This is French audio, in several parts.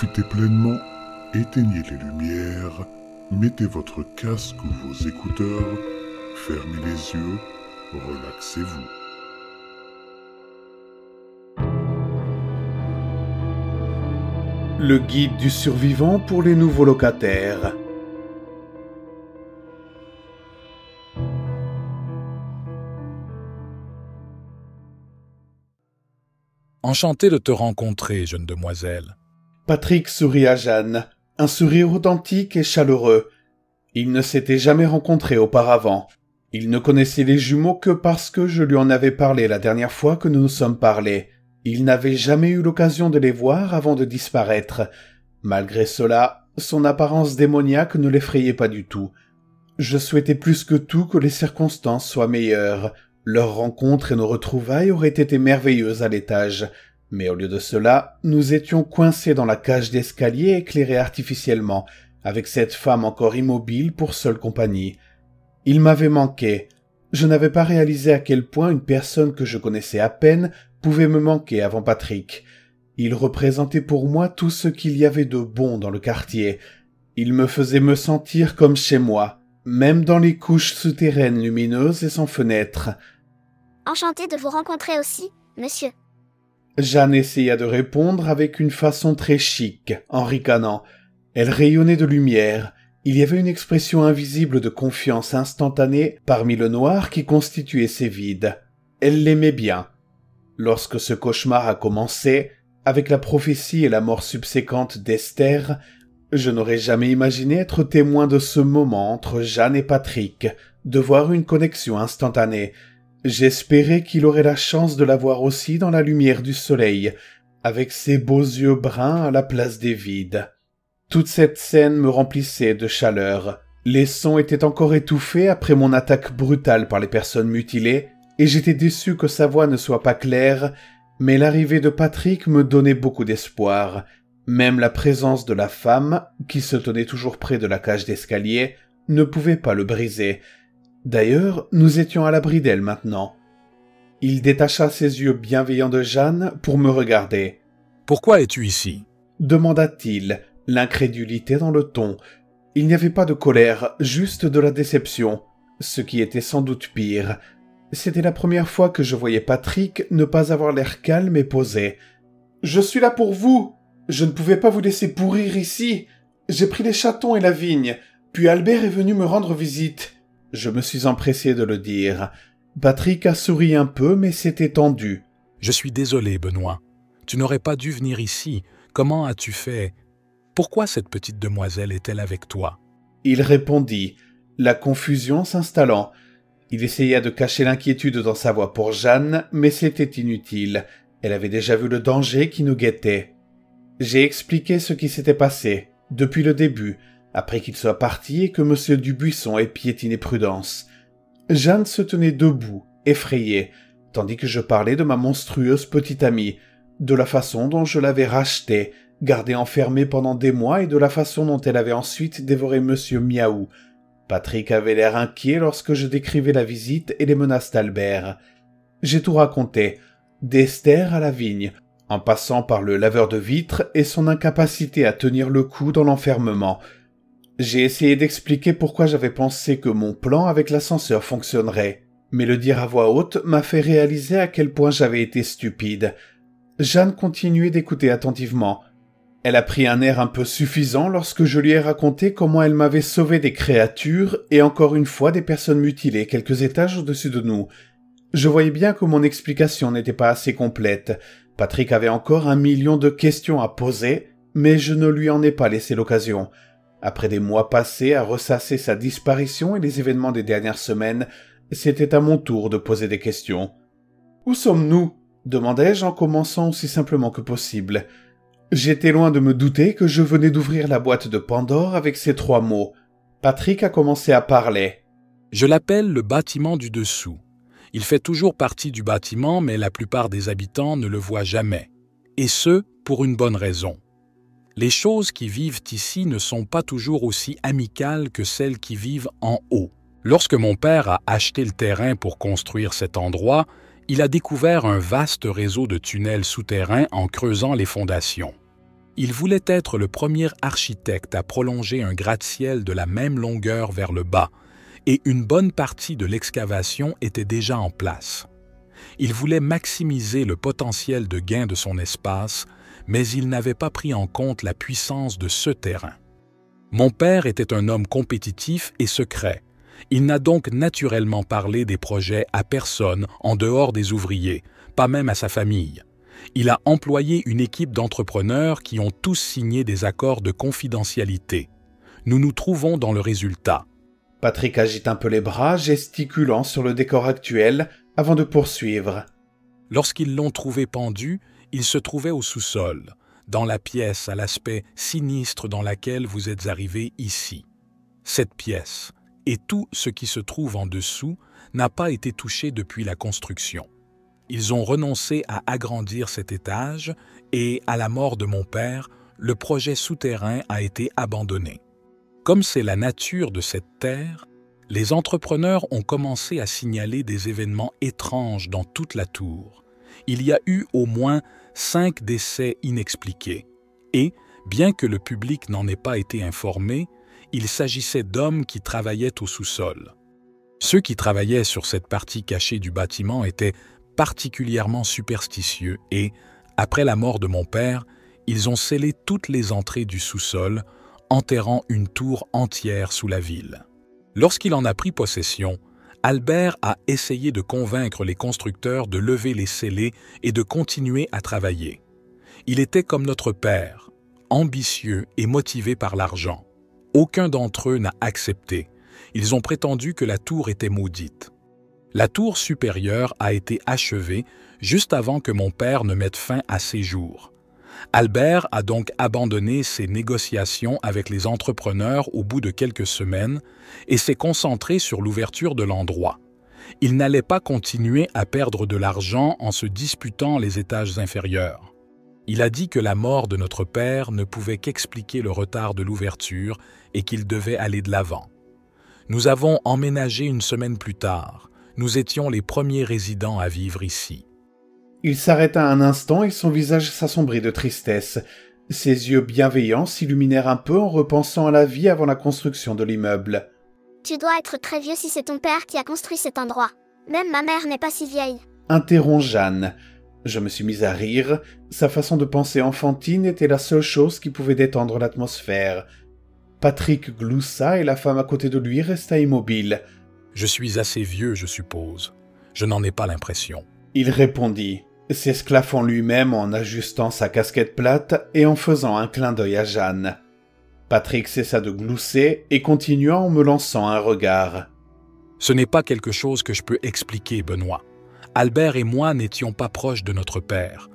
Profitez pleinement, éteignez les lumières, mettez votre casque ou vos écouteurs, fermez les yeux, relaxez-vous. Le guide du survivant pour les nouveaux locataires. Enchanté de te rencontrer, jeune demoiselle. Patrick sourit à Jeanne, un sourire authentique et chaleureux. Ils ne s'étaient jamais rencontrés auparavant. Il ne connaissait les jumeaux que parce que je lui en avais parlé la dernière fois que nous nous sommes parlé. Il n'avait jamais eu l'occasion de les voir avant de disparaître. Malgré cela, son apparence démoniaque ne l'effrayait pas du tout. Je souhaitais plus que tout que les circonstances soient meilleures. Leur rencontre et nos retrouvailles auraient été merveilleuses à l'étage. Mais au lieu de cela, nous étions coincés dans la cage d'escalier éclairée artificiellement, avec cette femme encore immobile pour seule compagnie. Il m'avait manqué. Je n'avais pas réalisé à quel point une personne que je connaissais à peine pouvait me manquer avant Patrick. Il représentait pour moi tout ce qu'il y avait de bon dans le quartier. Il me faisait me sentir comme chez moi, même dans les couches souterraines lumineuses et sans fenêtres. Enchanté de vous rencontrer aussi, monsieur. Jeanne essaya de répondre avec une façon très chic, en ricanant. Elle rayonnait de lumière. Il y avait une expression invisible de confiance instantanée parmi le noir qui constituait ses vides. Elle l'aimait bien. Lorsque ce cauchemar a commencé, avec la prophétie et la mort subséquente d'Esther, je n'aurais jamais imaginé être témoin de ce moment entre Jeanne et Patrick, de voir une connexion instantanée, J'espérais qu'il aurait la chance de la voir aussi dans la lumière du soleil, avec ses beaux yeux bruns à la place des vides. Toute cette scène me remplissait de chaleur. Les sons étaient encore étouffés après mon attaque brutale par les personnes mutilées, et j'étais déçu que sa voix ne soit pas claire, mais l'arrivée de Patrick me donnait beaucoup d'espoir. Même la présence de la femme, qui se tenait toujours près de la cage d'escalier, ne pouvait pas le briser, D'ailleurs, nous étions à l'abri d'elle maintenant. Il détacha ses yeux bienveillants de Jeanne pour me regarder. Pourquoi es-tu ici? Demanda-t-il, l'incrédulité dans le ton. Il n'y avait pas de colère, juste de la déception, ce qui était sans doute pire. C'était la première fois que je voyais Patrick ne pas avoir l'air calme et posé. Je suis là pour vous. Je ne pouvais pas vous laisser pourrir ici. J'ai pris les chatons et la vigne, puis Albert est venu me rendre visite. Je me suis empressé de le dire. Patrick a souri un peu, mais s'est étendu. Je suis désolé, Benoît. Tu n'aurais pas dû venir ici. Comment as-tu fait? Pourquoi cette petite demoiselle est-elle avec toi? Il répondit, la confusion s'installant. Il essaya de cacher l'inquiétude dans sa voix pour Jeanne, mais c'était inutile. Elle avait déjà vu le danger qui nous guettait. J'ai expliqué ce qui s'était passé, depuis le début, après qu'il soit parti et que M. Dubuisson ait piétiné Prudence. Jeanne se tenait debout, effrayée, tandis que je parlais de ma monstrueuse petite amie, de la façon dont je l'avais rachetée, gardée enfermée pendant des mois et de la façon dont elle avait ensuite dévoré M. Miaou. Patrick avait l'air inquiet lorsque je décrivais la visite et les menaces d'Albert. J'ai tout raconté, d'Esther à la vigne, en passant par le laveur de vitres et son incapacité à tenir le coup dans l'enfermement, j'ai essayé d'expliquer pourquoi j'avais pensé que mon plan avec l'ascenseur fonctionnerait, mais le dire à voix haute m'a fait réaliser à quel point j'avais été stupide. Jeanne continuait d'écouter attentivement. Elle a pris un air un peu suffisant lorsque je lui ai raconté comment elle m'avait sauvé des créatures et encore une fois des personnes mutilées quelques étages au-dessus de nous. Je voyais bien que mon explication n'était pas assez complète. Patrick avait encore un million de questions à poser, mais je ne lui en ai pas laissé l'occasion. Après des mois passés à ressasser sa disparition et les événements des dernières semaines, c'était à mon tour de poser des questions. Où sommes-nous? demandai-je en commençant aussi simplement que possible. J'étais loin de me douter que je venais d'ouvrir la boîte de Pandore avec ces trois mots. Patrick a commencé à parler. Je l'appelle le bâtiment du dessous. Il fait toujours partie du bâtiment, mais la plupart des habitants ne le voient jamais. Et ce, pour une bonne raison. Les choses qui vivent ici ne sont pas toujours aussi amicales que celles qui vivent en haut. Lorsque mon père a acheté le terrain pour construire cet endroit, il a découvert un vaste réseau de tunnels souterrains en creusant les fondations. Il voulait être le premier architecte à prolonger un gratte-ciel de la même longueur vers le bas, et une bonne partie de l'excavation était déjà en place. Il voulait maximiser le potentiel de gain de son espace, mais il n'avait pas pris en compte la puissance de ce terrain. Mon père était un homme compétitif et secret. Il n'a donc naturellement parlé des projets à personne en dehors des ouvriers, pas même à sa famille. Il a employé une équipe d'entrepreneurs qui ont tous signé des accords de confidentialité. Nous nous trouvons dans le résultat. Patrick agite un peu les bras, gesticulant sur le décor actuel, avant de poursuivre. Lorsqu'ils l'ont trouvé pendu, il se trouvait au sous-sol, dans la pièce à l'aspect sinistre dans laquelle vous êtes arrivé ici. Cette pièce, et tout ce qui se trouve en dessous, n'a pas été touché depuis la construction. Ils ont renoncé à agrandir cet étage et, à la mort de mon père, le projet souterrain a été abandonné. Comme c'est la nature de cette terre, les entrepreneurs ont commencé à signaler des événements étranges dans toute la tour. Il y a eu au moins cinq décès inexpliqués. Et, bien que le public n'en ait pas été informé, il s'agissait d'hommes qui travaillaient au sous-sol. Ceux qui travaillaient sur cette partie cachée du bâtiment étaient particulièrement superstitieux et, après la mort de mon père, ils ont scellé toutes les entrées du sous-sol, enterrant une tour entière sous la ville. Lorsqu'il en a pris possession, Albert a essayé de convaincre les constructeurs de lever les scellés et de continuer à travailler. Il était comme notre père, ambitieux et motivé par l'argent. Aucun d'entre eux n'a accepté. Ils ont prétendu que la tour était maudite. La tour supérieure a été achevée juste avant que mon père ne mette fin à ses jours. Albert a donc abandonné ses négociations avec les entrepreneurs au bout de quelques semaines et s'est concentré sur l'ouverture de l'endroit. Il n'allait pas continuer à perdre de l'argent en se disputant les étages inférieurs. Il a dit que la mort de notre père ne pouvait qu'expliquer le retard de l'ouverture et qu'il devait aller de l'avant. Nous avons emménagé une semaine plus tard nous étions les premiers résidents à vivre ici. Il s'arrêta un instant et son visage s'assombrit de tristesse. Ses yeux bienveillants s'illuminèrent un peu en repensant à la vie avant la construction de l'immeuble. Tu dois être très vieux si c'est ton père qui a construit cet endroit. Même ma mère n'est pas si vieille. Interrompt Jeanne. Je me suis mise à rire. Sa façon de penser enfantine était la seule chose qui pouvait détendre l'atmosphère. Patrick gloussa et la femme à côté de lui resta immobile. Je suis assez vieux, je suppose. Je n'en ai pas l'impression. Il répondit, s'esclaffant lui-même en ajustant sa casquette plate et en faisant un clin d'œil à Jeanne. Patrick cessa de glousser et continua en me lançant un regard. Ce n'est pas quelque chose que je peux expliquer, Benoît. Albert et moi n'étions pas proches de notre père.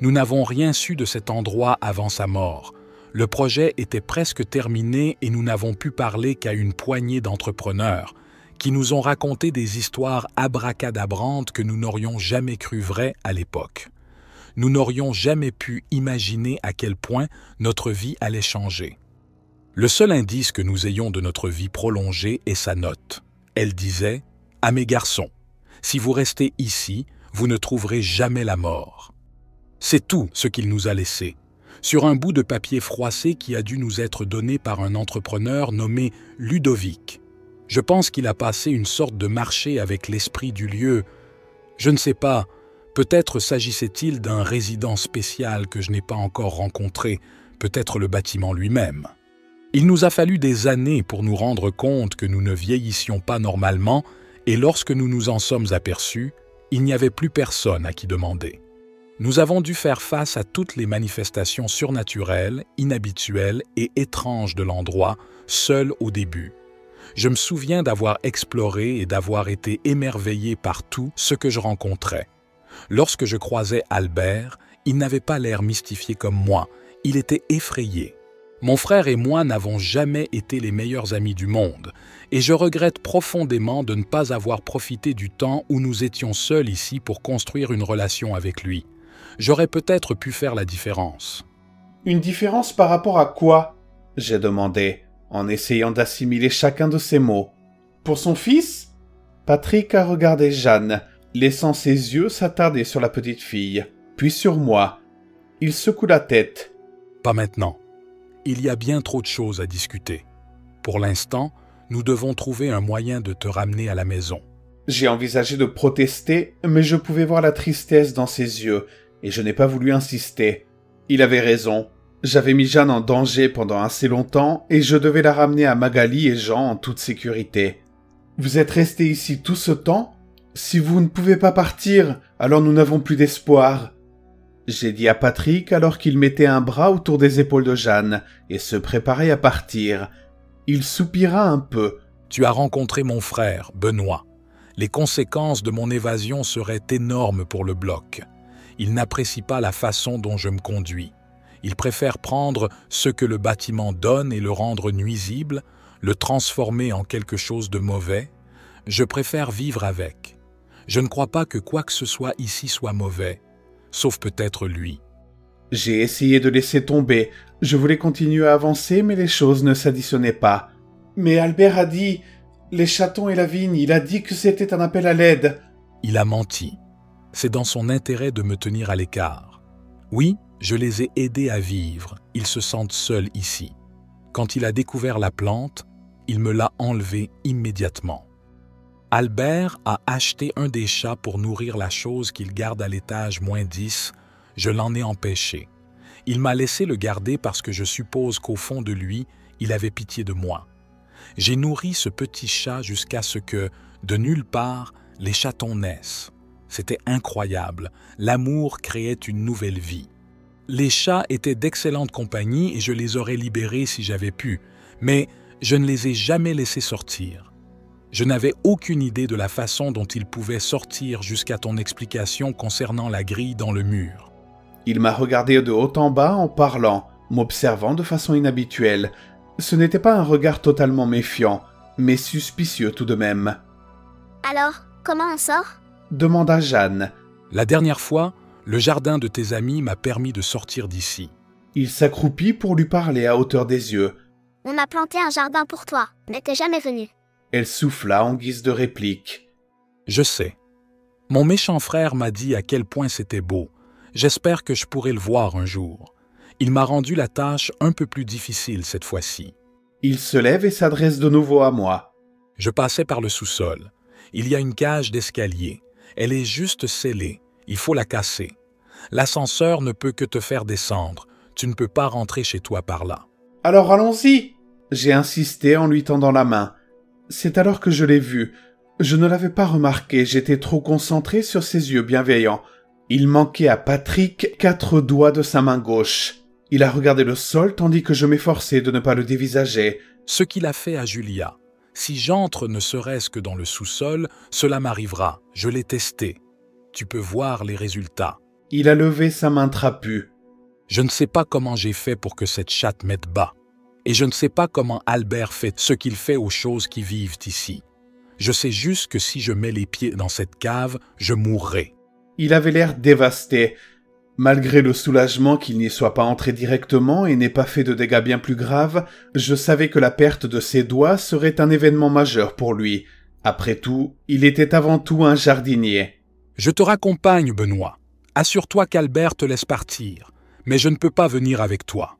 Nous n'avons rien su de cet endroit avant sa mort. Le projet était presque terminé et nous n'avons pu parler qu'à une poignée d'entrepreneurs, qui nous ont raconté des histoires abracadabrantes que nous n'aurions jamais cru vraies à l'époque. Nous n'aurions jamais pu imaginer à quel point notre vie allait changer. Le seul indice que nous ayons de notre vie prolongée est sa note. Elle disait À mes garçons, si vous restez ici, vous ne trouverez jamais la mort. C'est tout ce qu'il nous a laissé, sur un bout de papier froissé qui a dû nous être donné par un entrepreneur nommé Ludovic, je pense qu'il a passé une sorte de marché avec l'esprit du lieu. Je ne sais pas, peut-être s'agissait-il d'un résident spécial que je n'ai pas encore rencontré, peut-être le bâtiment lui-même. Il nous a fallu des années pour nous rendre compte que nous ne vieillissions pas normalement, et lorsque nous nous en sommes aperçus, il n'y avait plus personne à qui demander. Nous avons dû faire face à toutes les manifestations surnaturelles, inhabituelles et étranges de l'endroit, seuls au début, je me souviens d'avoir exploré et d'avoir été émerveillé par tout ce que je rencontrais. Lorsque je croisais Albert, il n'avait pas l'air mystifié comme moi, il était effrayé. Mon frère et moi n'avons jamais été les meilleurs amis du monde, et je regrette profondément de ne pas avoir profité du temps où nous étions seuls ici pour construire une relation avec lui. J'aurais peut-être pu faire la différence. Une différence par rapport à quoi? J'ai demandé en essayant d'assimiler chacun de ces mots. Pour son fils Patrick a regardé Jeanne, laissant ses yeux s'attarder sur la petite fille, puis sur moi. Il secoue la tête. Pas maintenant. Il y a bien trop de choses à discuter. Pour l'instant, nous devons trouver un moyen de te ramener à la maison. J'ai envisagé de protester, mais je pouvais voir la tristesse dans ses yeux, et je n'ai pas voulu insister. Il avait raison. J'avais mis Jeanne en danger pendant assez longtemps, et je devais la ramener à Magali et Jean en toute sécurité. Vous êtes restés ici tout ce temps? Si vous ne pouvez pas partir, alors nous n'avons plus d'espoir. J'ai dit à Patrick alors qu'il mettait un bras autour des épaules de Jeanne et se préparait à partir. Il soupira un peu. Tu as rencontré mon frère, Benoît. Les conséquences de mon évasion seraient énormes pour le bloc. Il n'apprécie pas la façon dont je me conduis. Il préfère prendre ce que le bâtiment donne et le rendre nuisible, le transformer en quelque chose de mauvais. Je préfère vivre avec. Je ne crois pas que quoi que ce soit ici soit mauvais, sauf peut-être lui. J'ai essayé de laisser tomber. Je voulais continuer à avancer, mais les choses ne s'additionnaient pas. Mais Albert a dit les chatons et la vigne, il a dit que c'était un appel à l'aide. Il a menti. C'est dans son intérêt de me tenir à l'écart. Oui, je les ai aidés à vivre. Ils se sentent seuls ici. Quand il a découvert la plante, il me l'a enlevée immédiatement. Albert a acheté un des chats pour nourrir la chose qu'il garde à l'étage moins 10. Je l'en ai empêché. Il m'a laissé le garder parce que je suppose qu'au fond de lui, il avait pitié de moi. J'ai nourri ce petit chat jusqu'à ce que, de nulle part, les chatons naissent. C'était incroyable. L'amour créait une nouvelle vie. Les chats étaient d'excellente compagnie et je les aurais libérés si j'avais pu, mais je ne les ai jamais laissés sortir. Je n'avais aucune idée de la façon dont ils pouvaient sortir jusqu'à ton explication concernant la grille dans le mur. Il m'a regardé de haut en bas en parlant, m'observant de façon inhabituelle. Ce n'était pas un regard totalement méfiant, mais suspicieux tout de même. Alors, comment on sort? Demanda Jeanne. La dernière fois, le jardin de tes amis m'a permis de sortir d'ici. Il s'accroupit pour lui parler à hauteur des yeux. On a planté un jardin pour toi, mais t'es jamais venu. Elle souffla en guise de réplique. Je sais. Mon méchant frère m'a dit à quel point c'était beau. J'espère que je pourrai le voir un jour. Il m'a rendu la tâche un peu plus difficile cette fois-ci. Il se lève et s'adresse de nouveau à moi. Je passais par le sous-sol. Il y a une cage d'escalier. Elle est juste scellée. Il faut la casser. L'ascenseur ne peut que te faire descendre. Tu ne peux pas rentrer chez toi par là. Alors allons-y J'ai insisté en lui tendant la main. C'est alors que je l'ai vu. Je ne l'avais pas remarqué, j'étais trop concentré sur ses yeux bienveillants. Il manquait à Patrick quatre doigts de sa main gauche. Il a regardé le sol tandis que je m'efforçais de ne pas le dévisager. Ce qu'il a fait à Julia. Si j'entre ne serait-ce que dans le sous-sol, cela m'arrivera. Je l'ai testé. Tu peux voir les résultats. Il a levé sa main trapue. Je ne sais pas comment j'ai fait pour que cette chatte mette bas. Et je ne sais pas comment Albert fait ce qu'il fait aux choses qui vivent ici. Je sais juste que si je mets les pieds dans cette cave, je mourrai. Il avait l'air dévasté. Malgré le soulagement qu'il n'y soit pas entré directement et n'ait pas fait de dégâts bien plus graves, je savais que la perte de ses doigts serait un événement majeur pour lui. Après tout, il était avant tout un jardinier. Je te raccompagne, Benoît. Assure-toi qu'Albert te laisse partir, mais je ne peux pas venir avec toi.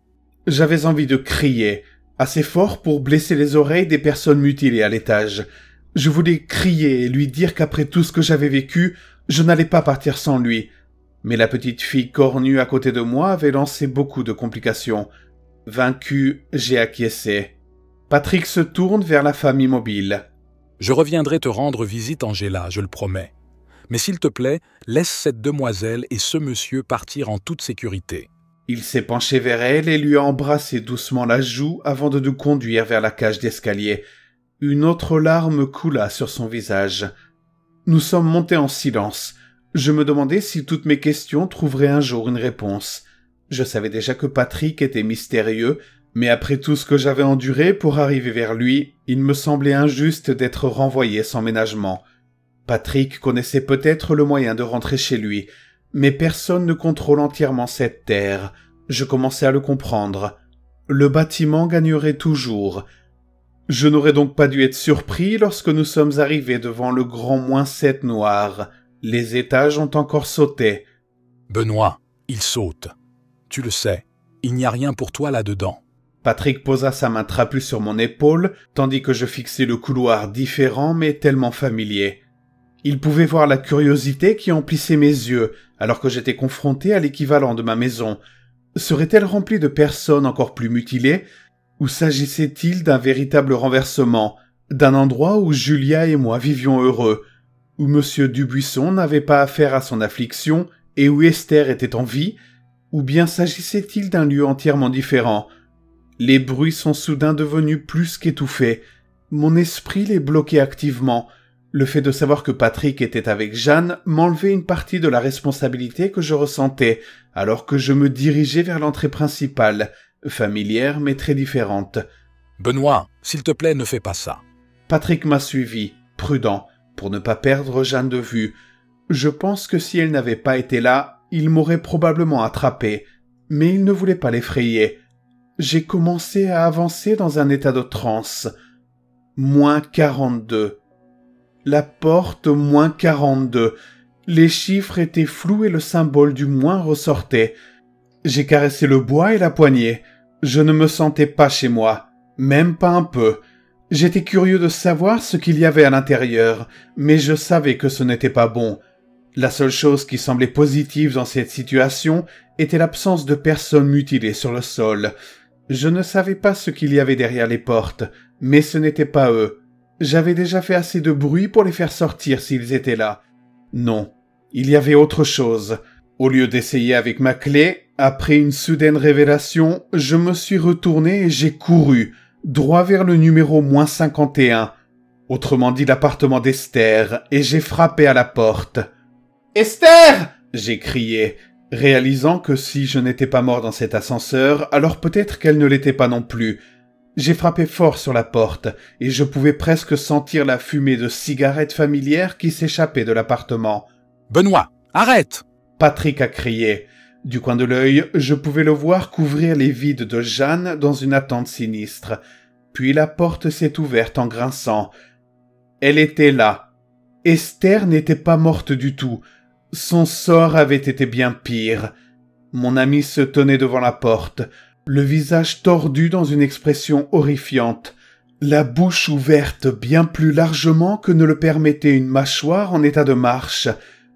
J'avais envie de crier, assez fort pour blesser les oreilles des personnes mutilées à l'étage. Je voulais crier et lui dire qu'après tout ce que j'avais vécu, je n'allais pas partir sans lui. Mais la petite fille cornue à côté de moi avait lancé beaucoup de complications. Vaincu, j'ai acquiescé. Patrick se tourne vers la femme immobile. Je reviendrai te rendre visite, Angela, je le promets. Mais s'il te plaît, laisse cette demoiselle et ce monsieur partir en toute sécurité. Il s'est penché vers elle et lui a embrassé doucement la joue avant de nous conduire vers la cage d'escalier. Une autre larme coula sur son visage. Nous sommes montés en silence. Je me demandais si toutes mes questions trouveraient un jour une réponse. Je savais déjà que Patrick était mystérieux, mais après tout ce que j'avais enduré pour arriver vers lui, il me semblait injuste d'être renvoyé sans ménagement. Patrick connaissait peut-être le moyen de rentrer chez lui, mais personne ne contrôle entièrement cette terre. Je commençais à le comprendre. Le bâtiment gagnerait toujours. Je n'aurais donc pas dû être surpris lorsque nous sommes arrivés devant le grand moins sept noir. Les étages ont encore sauté. Benoît, il saute. Tu le sais, Il n'y a rien pour toi là-dedans. Patrick posa sa main trapue sur mon épaule, tandis que je fixais le couloir différent mais tellement familier. Il pouvait voir la curiosité qui emplissait mes yeux, alors que j'étais confronté à l'équivalent de ma maison. Serait-elle remplie de personnes encore plus mutilées, ou s'agissait-il d'un véritable renversement, d'un endroit où Julia et moi vivions heureux, où M. Dubuisson n'avait pas affaire à son affliction et où Esther était en vie, ou bien s'agissait-il d'un lieu entièrement différent, les bruits sont soudain devenus plus qu'étouffés. Mon esprit les bloquait activement. Le fait de savoir que Patrick était avec Jeanne m'enlevait une partie de la responsabilité que je ressentais, alors que je me dirigeais vers l'entrée principale, familière mais très différente. Benoît, s'il te plaît, ne fais pas ça. Patrick m'a suivi, prudent, pour ne pas perdre Jeanne de vue. Je pense que si elle n'avait pas été là, il m'aurait probablement attrapé, mais il ne voulait pas l'effrayer j'ai commencé à avancer dans un état de transe. Moins 42. La porte moins 42. Les chiffres étaient flous et le symbole du moins ressortait. J'ai caressé le bois et la poignée. Je ne me sentais pas chez moi, même pas un peu. J'étais curieux de savoir ce qu'il y avait à l'intérieur, mais je savais que ce n'était pas bon. La seule chose qui semblait positive dans cette situation était l'absence de personnes mutilées sur le sol. Je ne savais pas ce qu'il y avait derrière les portes, mais ce n'était pas eux. J'avais déjà fait assez de bruit pour les faire sortir s'ils étaient là. Non, il y avait autre chose. Au lieu d'essayer avec ma clé, après une soudaine révélation, je me suis retourné et j'ai couru, droit vers le numéro moins 51, autrement dit l'appartement d'Esther, et j'ai frappé à la porte. Esther! j'ai crié, réalisant que si je n'étais pas mort dans cet ascenseur, alors peut-être qu'elle ne l'était pas non plus. J'ai frappé fort sur la porte, et je pouvais presque sentir la fumée de cigarettes familières qui s'échappait de l'appartement. Benoît, arrête Patrick a crié. Du coin de l'œil, je pouvais le voir couvrir les vides de Jeanne dans une attente sinistre. Puis la porte s'est ouverte en grinçant. Elle était là. Esther n'était pas morte du tout. Son sort avait été bien pire. Mon ami se tenait devant la porte, le visage tordu dans une expression horrifiante, la bouche ouverte bien plus largement que ne le permettait une mâchoire en état de marche.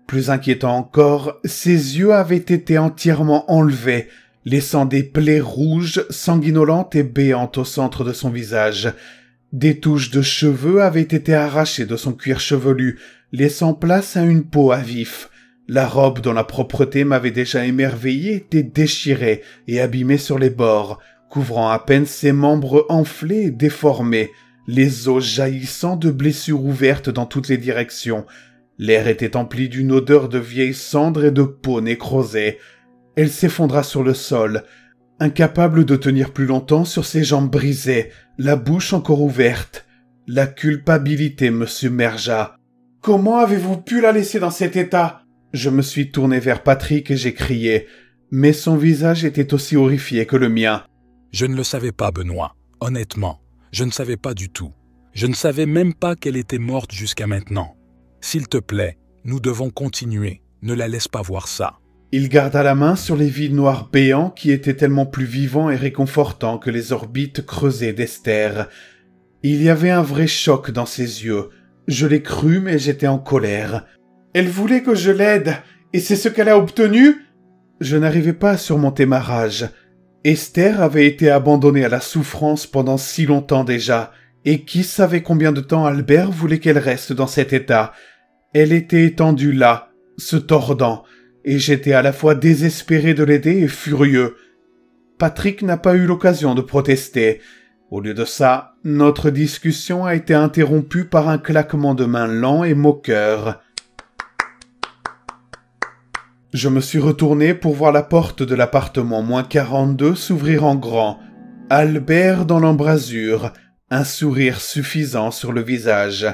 Plus inquiétant encore, ses yeux avaient été entièrement enlevés, laissant des plaies rouges, sanguinolentes et béantes au centre de son visage. Des touches de cheveux avaient été arrachées de son cuir chevelu, laissant place à une peau à vif. La robe dont la propreté m'avait déjà émerveillé était déchirée et abîmée sur les bords, couvrant à peine ses membres enflés et déformés, les os jaillissant de blessures ouvertes dans toutes les directions. L'air était empli d'une odeur de vieille cendre et de peau nécrosée. Elle s'effondra sur le sol, incapable de tenir plus longtemps sur ses jambes brisées, la bouche encore ouverte. La culpabilité me submergea. Comment avez-vous pu la laisser dans cet état? Je me suis tourné vers Patrick et j'ai crié, mais son visage était aussi horrifié que le mien. Je ne le savais pas, Benoît. Honnêtement, je ne savais pas du tout. Je ne savais même pas qu'elle était morte jusqu'à maintenant. S'il te plaît, nous devons continuer. Ne la laisse pas voir ça. Il garda la main sur les vides noirs béants qui étaient tellement plus vivants et réconfortants que les orbites creusées d'Esther. Il y avait un vrai choc dans ses yeux. Je l'ai cru, mais j'étais en colère. Elle voulait que je l'aide, et c'est ce qu'elle a obtenu Je n'arrivais pas à surmonter ma rage. Esther avait été abandonnée à la souffrance pendant si longtemps déjà, et qui savait combien de temps Albert voulait qu'elle reste dans cet état. Elle était étendue là, se tordant, et j'étais à la fois désespéré de l'aider et furieux. Patrick n'a pas eu l'occasion de protester. Au lieu de ça, notre discussion a été interrompue par un claquement de main lent et moqueur. Je me suis retourné pour voir la porte de l'appartement moins 42 s'ouvrir en grand. Albert dans l'embrasure, un sourire suffisant sur le visage.